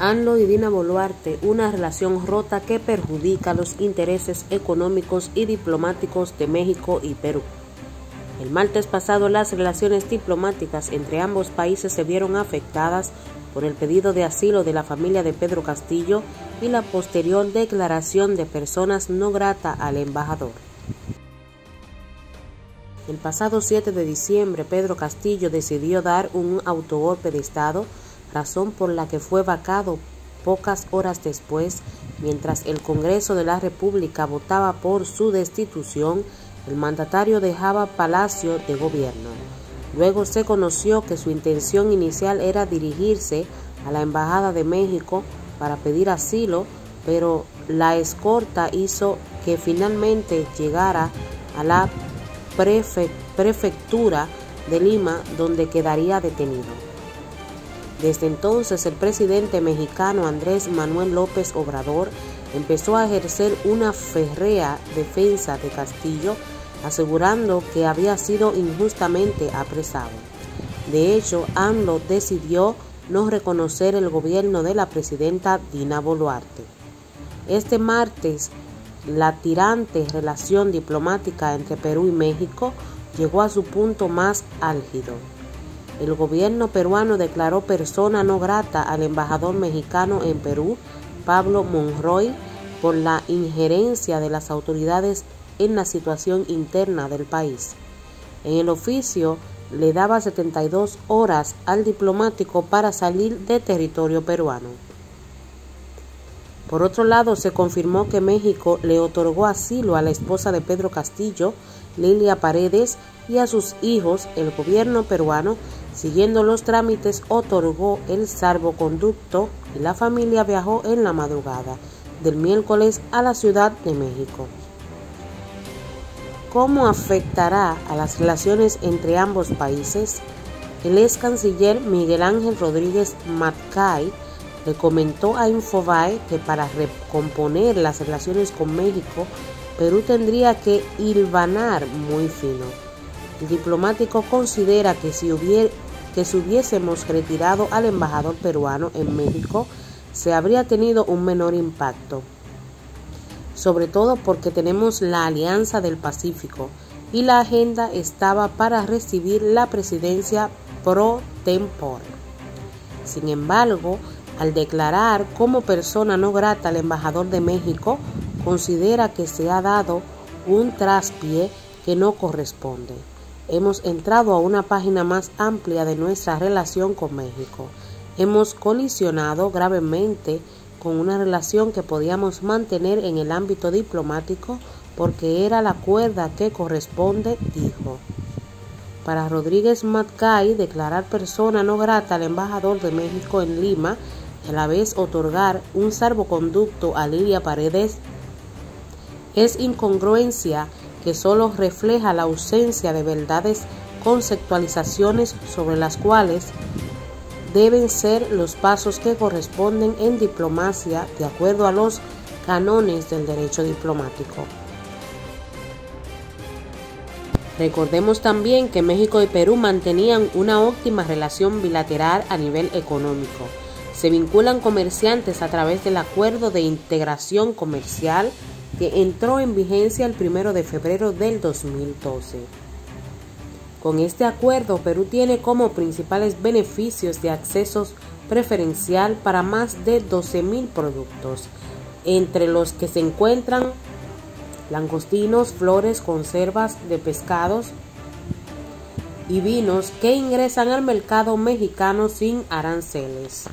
ANLO y Dina Boluarte, una relación rota que perjudica los intereses económicos y diplomáticos de México y Perú. El martes pasado las relaciones diplomáticas entre ambos países se vieron afectadas por el pedido de asilo de la familia de Pedro Castillo y la posterior declaración de personas no grata al embajador. El pasado 7 de diciembre, Pedro Castillo decidió dar un autogolpe de Estado razón por la que fue vacado pocas horas después, mientras el Congreso de la República votaba por su destitución, el mandatario dejaba Palacio de Gobierno. Luego se conoció que su intención inicial era dirigirse a la Embajada de México para pedir asilo, pero la escorta hizo que finalmente llegara a la prefectura de Lima, donde quedaría detenido. Desde entonces el presidente mexicano Andrés Manuel López Obrador empezó a ejercer una férrea defensa de Castillo, asegurando que había sido injustamente apresado. De hecho, AMLO decidió no reconocer el gobierno de la presidenta Dina Boluarte. Este martes, la tirante relación diplomática entre Perú y México llegó a su punto más álgido. El gobierno peruano declaró persona no grata al embajador mexicano en Perú, Pablo Monroy, por la injerencia de las autoridades en la situación interna del país. En el oficio le daba 72 horas al diplomático para salir de territorio peruano. Por otro lado, se confirmó que México le otorgó asilo a la esposa de Pedro Castillo, Lilia Paredes, y a sus hijos. El gobierno peruano Siguiendo los trámites, otorgó el salvoconducto y la familia viajó en la madrugada del miércoles a la Ciudad de México. ¿Cómo afectará a las relaciones entre ambos países? El ex canciller Miguel Ángel Rodríguez Matkay le comentó a Infobae que para recomponer las relaciones con México, Perú tendría que hilvanar muy fino. El diplomático considera que si hubiera que si hubiésemos retirado al embajador peruano en México, se habría tenido un menor impacto. Sobre todo porque tenemos la Alianza del Pacífico y la agenda estaba para recibir la presidencia pro tempore. Sin embargo, al declarar como persona no grata al embajador de México, considera que se ha dado un traspié que no corresponde hemos entrado a una página más amplia de nuestra relación con México. Hemos colisionado gravemente con una relación que podíamos mantener en el ámbito diplomático porque era la cuerda que corresponde, dijo. Para Rodríguez Matkay, declarar persona no grata al embajador de México en Lima y a la vez otorgar un salvoconducto a Lilia Paredes es incongruencia que solo refleja la ausencia de verdades conceptualizaciones sobre las cuales deben ser los pasos que corresponden en diplomacia de acuerdo a los canones del derecho diplomático. Recordemos también que México y Perú mantenían una óptima relación bilateral a nivel económico. Se vinculan comerciantes a través del Acuerdo de Integración Comercial que entró en vigencia el 1 de febrero del 2012. Con este acuerdo, Perú tiene como principales beneficios de acceso preferencial para más de 12.000 productos, entre los que se encuentran langostinos, flores, conservas de pescados y vinos que ingresan al mercado mexicano sin aranceles.